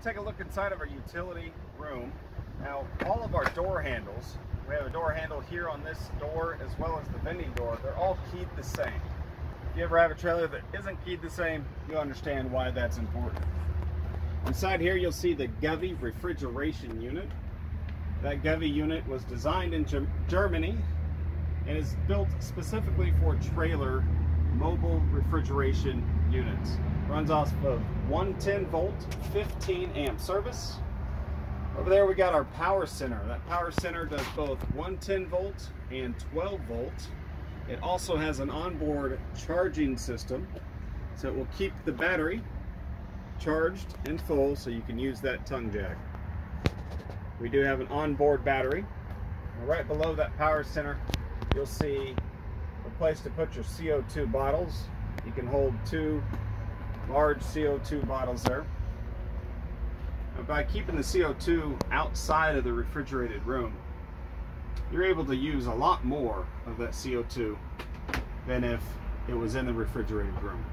to take a look inside of our utility room. Now, all of our door handles, we have a door handle here on this door as well as the vending door, they're all keyed the same. If you ever have a trailer that isn't keyed the same, you understand why that's important. Inside here, you'll see the Govi refrigeration unit. That Govi unit was designed in Germany and is built specifically for trailer mobile refrigeration units. Runs off of 110 volt, 15 amp service. Over there we got our power center. That power center does both 110 volt and 12 volt. It also has an onboard charging system, so it will keep the battery charged and full so you can use that tongue jack. We do have an onboard battery. Right below that power center, you'll see a place to put your CO2 bottles. You can hold two large CO2 bottles there. Now by keeping the CO2 outside of the refrigerated room, you're able to use a lot more of that CO2 than if it was in the refrigerated room.